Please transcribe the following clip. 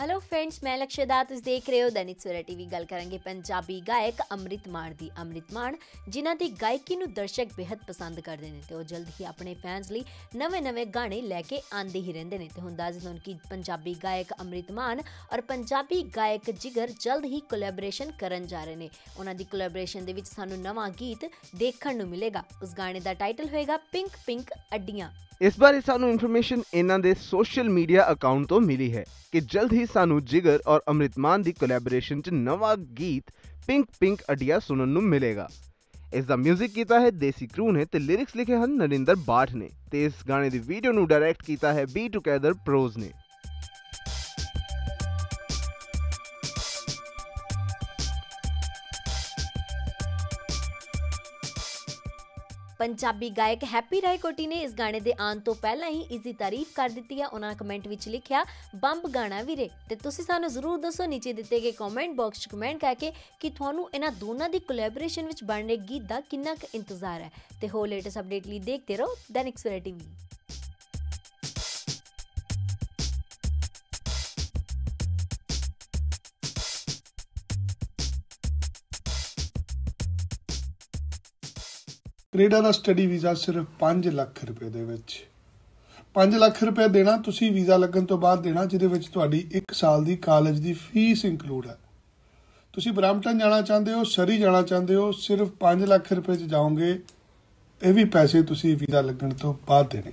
Hello friends ਮੈਂ ਲਕਸ਼ਯਦਾ ਤੁਸੀਂ ਦੇਖ ਰਹੇ ਹੋ ਦੈਨਿਕ ਸਵੇਰਾ ਟੀਵੀ ਗੱਲ ਕਰਾਂਗੇ ਪੰਜਾਬੀ ਗਾਇਕ ਅੰਮ੍ਰਿਤ ਮਾਨ ਦੀ ਅੰਮ੍ਰਿਤ ਮਾਨ ਜਿਨ੍ਹਾਂ ਦੀ ਗਾਇਕੀ ਨੂੰ ਦਰਸ਼ਕ ਬੇहद ਪਸੰਦ ਕਰਦੇ ਨੇ ਤੇ ਉਹ ਜਲਦ ਹੀ ਆਪਣੇ ਫੈਨਸ ਲਈ ਨਵੇਂ-ਨਵੇਂ ਗਾਣੇ ਲੈ ਕੇ ਆਉਂਦੇ ਹੀ ਰਹਿੰਦੇ ਨੇ ਤੇ ਹੁਣ ਦੱਸ ਦਿੰਦਾ ਕਿ ਪੰਜਾਬੀ ਗਾਇਕ ਅੰਮ੍ਰਿਤ ਮਾਨ ਔਰ ਪੰਜਾਬੀ ਗਾਇਕ ਜਿਗਰ ਜਲਦ ਹੀ ਕੋਲੈਬੋਰੇਸ਼ਨ ਕਰਨ ਜਾ ਰਹੇ ਨੇ ਉਹਨਾਂ ਦੀ ਕੋਲੈਬੋਰੇਸ਼ਨ ਦੇ ਵਿੱਚ ਸਾਨੂੰ ਨਵਾਂ ਗੀਤ ਦੇਖਣ ਨੂੰ ਮਿਲੇਗਾ ਉਸ ਗਾਣੇ ਦਾ ਟਾਈਟਲ ਹੋਏਗਾ ਪਿੰਕ ਪਿੰਕ ਅੱਡੀਆਂ ਇਸ ਬਾਰੇ ਸਾਨੂੰ ਇਨਫੋਰਮੇਸ਼ਨ ਇਹਨਾਂ ਦੇ ਸੋਸ਼ਲ ਮੀਡੀਆ ਅਕਾਊਂਟ ਤੋਂ ਮਿਲੀ ਹੈ ਕਿ ਜਲਦ ਹੀ ਸਾਨੂੰ ਜਿਗਰ ਔਰ ਅੰਮ੍ਰਿਤਮਾਨ ਦੀ ਕੋਲੈਬੋਰੇਸ਼ਨ 'ਚ ਨਵਾਂ ਗੀਤ ਪਿੰਕ ਪਿੰਕ ਅਡੀਆ ਸੁਣਨ ਨੂੰ ਮਿਲੇਗਾ। ਇਸ ਦਾ 뮤직 ਕੀਤਾ ਹੈ ਦੇਸੀ ਕਰੂ ਨੇ ਤੇ ਲਿਰਿਕਸ ਲਿਖੇ ਹਨ ਨਰਿੰਦਰ ਬਾਠ ਨੇ ਤੇ ਇਸ ਗਾਣੇ ਦੀ ਵੀਡੀਓ ਨੂੰ ਡਾਇਰੈਕਟ ਕੀਤਾ ਹੈ ਬੀ ਟੁਗੇਦਰ ਪ੍ਰੋਜ਼ ਨੇ। ਪੰਜਾਬੀ ਗਾਇਕ ਹੈਪੀ ਰਾਏ ਕੋਟੀ ਨੇ ਇਸ ਗਾਣੇ ਦੇ ਆਉਣ ਤੋਂ ਪਹਿਲਾਂ ਹੀ ਇਸ ਦੀ ਤਾਰੀਫ ਕਰ ਦਿੱਤੀ ਹੈ। ਉਹਨਾਂ ਕਮੈਂਟ ਵਿੱਚ ਲਿਖਿਆ, ਬੰਬ ਗਾਣਾ ਵੀਰੇ। ਤੇ ਤੁਸੀਂ ਸਾਨੂੰ ਜ਼ਰੂਰ ਦੱਸੋ, ਨੀਚੇ ਦਿੱਤੇ ਗਏ ਕਮੈਂਟ ਬਾਕਸ 'ਚ ਕਮੈਂਟ ਕਰਕੇ ਕਿ ਤੁਹਾਨੂੰ ਇਹਨਾਂ ਦੋਨਾਂ ਦੀ ਕੋਲੈਬੋਰੇਸ਼ਨ ਵਿੱਚ ਬਣ ਰਹੇ ਗੀਤ ਦਾ ਕਿੰਨਾ ਕੁ ਇੰਤਜ਼ਾਰ ਹੈ। ਤੇ ਹੋ ਲੇਟੈਸਟ ਅਪਡੇਟ ਲਈ ਦੇਖਦੇ ਰਹੋ, ਦੈਨਿਕ ਸਵੇਰਾ ਟੀਵੀ। ਕੈਨੇਡਾ ਦਾ ਸਟੱਡੀ ਵੀਜ਼ਾ ਸਿਰਫ 5 ਲੱਖ ਰੁਪਏ ਦੇ ਵਿੱਚ। 5 ਲੱਖ ਰੁਪਏ ਦੇਣਾ, ਤੁਸੀਂ ਵੀਜ਼ਾ ਲੱਗਣ ਤੋਂ ਬਾਅਦ ਦੇਣਾ, ਜਿਹਦੇ ਵਿੱਚ ਤੁਹਾਡੀ 1 ਸਾਲ ਦੀ ਕਾਲਜ ਦੀ ਫੀਸ ਇਨਕਲੂਡ ਹੈ। ਤੁਸੀਂ ਬ੍ਰੈਂਪਟਨ ਜਾਣਾ ਚਾਹੁੰਦੇ ਹੋ, ਸਰੀ ਜਾਣਾ ਚਾਹੁੰਦੇ ਹੋ, ਸਿਰਫ 5 ਲੱਖ ਰੁਪਏ ਚ ਜਾਓਗੇ, ਇਹ ਵੀ ਪੈਸੇ ਤੁਸੀਂ ਵੀਜ਼ਾ ਲੱਗਣ ਤੋਂ ਬਾਅਦ ਦੇਣੇ।